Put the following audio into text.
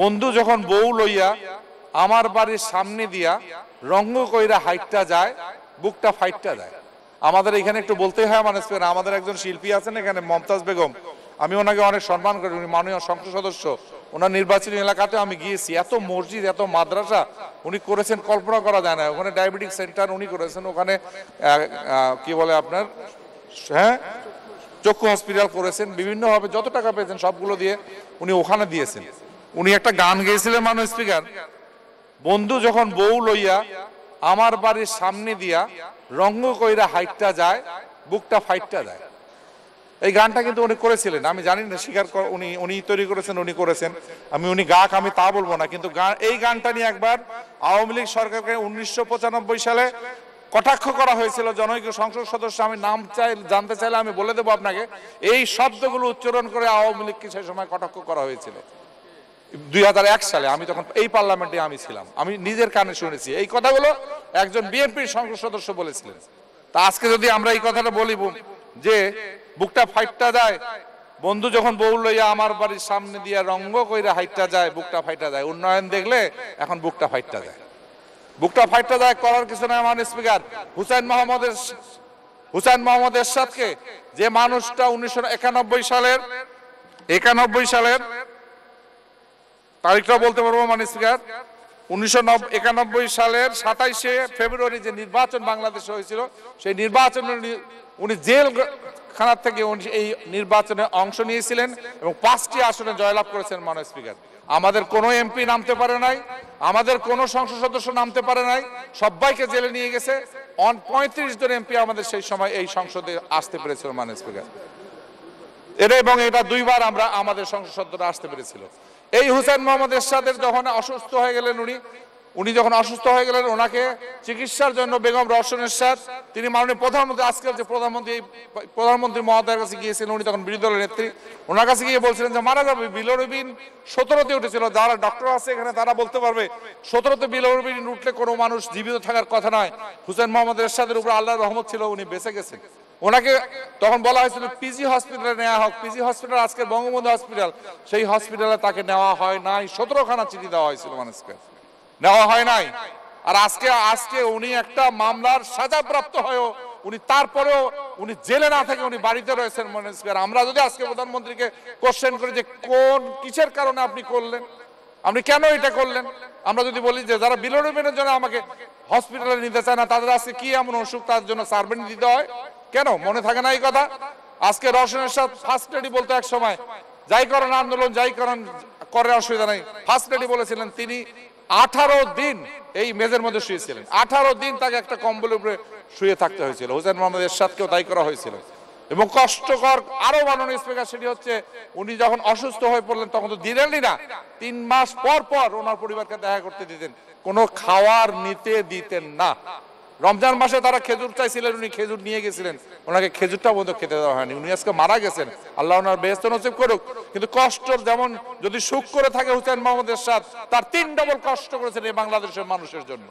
বন্ধু যখন বউ লইয়া আমার বাড়ির সামনে দিয়া রঙ্গ কইরা হাইটটা যায়, বুকটা ফাইটটা যায়। আমাদের এখানে একটু বলতে হয় মানুষ আমাদের একজন শিল্পী আছেন এখানে, মমতাজ বেগম। আমি ওনাকে অনেক সম্মান করি, উনি মাননীয় সংসদ সদস্য। ওনার নির্বাচনী এলাকাতে আমি গিয়েছি, এত মসজিদ, এত মাদ্রাসা, উনি করেছেন, কল্পনা করা যায় না। ওখানে ডায়াবেটিক সেন্টার উনি করেছেন, ওখানে কি বলে আপনার? হ্যাঁ? চক্ষু হসপিটাল করেছেন, বিভিন্নভাবে যত টাকা পেয়েছেন সবগুলো দিয়ে উনি ওখানে দিয়েছেন। উনি একটা গান গেয়েছিলেন মানুষ স্পিকার। বন্ধু যখন বউ লইয়া আমার বাড়ির সামনে দিয়া রঙ্গ কইরা হাইটটা যায়, বুকটা ফাইটটা যায়। এই গানটা কিন্তু উনি করেছিলেন। আমি জানি না, স্বীকার কর- উনি উনি তৈরি করেছেন, উনি করেছেন। আমি, উনি গাক আমি তা বলব না। কিন্তু এই গানটা নিয়ে একবার আওয়ামী লীগ সরকারকে উনিশশো পঁচানব্বই সালে কটাক্ষ করা হয়েছিল, জনৈক সংসদ সদস্য, আমি নাম চাই, জানতে চাইলে আমি বলে দেবো আপনাকে, এই শব্দগুলো উচ্চারণ করে আওয়ামী লীগকে সেই সময় কটাক্ষ করা হয়েছিল। দুই হাজার এক সালে আমি তখন এই পার্লামেন্টে আমি ছিলাম। আমি নিজের কানে শুনেছি। এই কথাগুলো একজন বিএনপির সংসদ সদস্য বলেছিলেন। তা আজকে যদি আমরা এই কথাটা বলি যে বুকটা ফাইটটা যায়, বন্ধু যখন বউ লইয়া আমার বাড়ির সামনে দিয়া রঙ্গ কইরা হাইটটা যায়, বুকটা ফাইটা যায়। উন্নয়ন দেখলে এখন বুকটা ফাইটটা যায়। বুকটা ফাইটটা যায় করার কিছু নয় আমার স্পিকার। হুসাইন মোহাম্মদের হুসাইন মোহাম্মদ এরশাদকে যে মানুষটা উনিশশো একানব্বই সালের একানব্বই সালের তারিখটা বলতে পারব মানে স্পিকার উনিশশো একানব্বই সালের সাতাইশে ফেব্রুয়ারি যে নির্বাচন বাংলাদেশে হয়েছিল, সেই নির্বাচনে উনি- জেল খানার থেকে এই নির্বাচনে অংশ নিয়েছিলেন এবং পাঁচটি আসনে জয়লাভ করেছেন মাননীয় স্পিকার। আমাদের কোনো এমপি নামতে পারে নাই, আমাদের কোনো সংসদ সদস্য নামতে পারে নাই, সবাইকে জেলে নিয়ে গেছে। অন পঁয়ত্রিশ জন এমপি আমাদের সেই সময় এই সংসদে আসতে পেরেছিল মাননীয় স্পিকার। এটা এবং এটা দুইবার আমরা আমাদের সংসদ সদস্যরা আসতে পেরেছিল। এই হুসেন মোহাম্মদ এরশাদের যখন অসুস্থ হয়ে গেলেন উনি উনি যখন অসুস্থ হয়ে গেলেন, ওনাকে চিকিৎসার জন্য বেগম রওশন এরশাদ, তিনি মাননীয় প্রধানমন্ত্রী, আজকের যে প্রধানমন্ত্রী প্রধানমন্ত্রী মহোদয়ের কাছে গিয়েছিলেন, উনি তখন বিরোধী দলের নেত্রী, ওনার কাছে গিয়ে বলছিলেন যে, মারা যাবে বিলরবিন সতেরোতে উঠেছিল, যারা ডক্টর আছে এখানে তারা বলতে পারবে, সতেরোতে বিলরবিন উঠলে কোনো মানুষ জীবিত থাকার কথা নয়। হুসেন মোহাম্মদ এরশাদের উপর আল্লাহর রহমত ছিল, উনি বেঁচে গেছেন। ওনাকে তখন বলা হয়েছিল, পিজি হসপিটালে নেওয়া হোক, পিজি হসপিটাল, আজকে বঙ্গবন্ধু হসপিটাল। সেই হসপিটালে তাকে নেওয়া হয় নাই, সতেরোখানা চিঠি দেওয়া হয়েছিল মানুষকে। নেওয়া হয় নাই। আর আজকে আজকে উনি একটা মামলার সাজাপ্রাপ্ত হয়েও, উনি তারপরেও উনি জেলে না থেকে উনি বাড়িতে রয়েছেন মনে আমরা যদি আজকে প্রধানমন্ত্রীকে কোশ্চেন করি যে, কোন, কিসের কারণে আপনি করলেন? আপনি কেন এটা করলেন? আমরা যদি বলি যে, যারা বিলোরবিনের জন্য আমাকে হসপিটালে নিতে চায় না, তাদের আজকে কি এমন অসুখ? তার জন্য সার্ভেন্ট দিতে হয়? কেন? মনে থাকে না এই কথা? আজকে রওশনের সাথে ফার্স্ট লেডি বলতো এক সময়, যাই করেন আন্দোলন, যাই করেন, করে অসুবিধা নেই। ফার্স্ট লেডি বলেছিলেন, তিনি আঠারো দিন এই মেজের মধ্যে শুয়েছিলেন। আঠারো দিন তাকে একটা কম্বলের উপরে শুয়ে থাকতে হয়েছিল। হোসেন মোহাম্মদ এরশাদকেও তাই করা হয়েছিল। এবং কষ্টকর আরও মাননীয় স্পিকার সেটি হচ্ছে, উনি যখন অসুস্থ হয়ে পড়লেন, তখন তো দিলেনই না। তিন মাস পর পর ওনার পরিবারকে দেখা করতে দিতেন। কোনো খাওয়ার নিতে দিতেন না। রমজান মাসে তারা খেজুর চাইছিলেন, উনি খেজুর নিয়ে গেছিলেন। ওনাকে খেজুরটা বন্ধ খেতে দেওয়া হয়নি। উনি আজকে মারা গেছেন। আল্লাহ ওনার বেহস্ত নসিব করুক। কিন্তু কষ্ট যেমন যদি সুখ করে থাকে হুসেন মোহাম্মদ এরশাদ তার তিন ডবল কষ্ট করেছেন এই বাংলাদেশের মানুষের জন্য।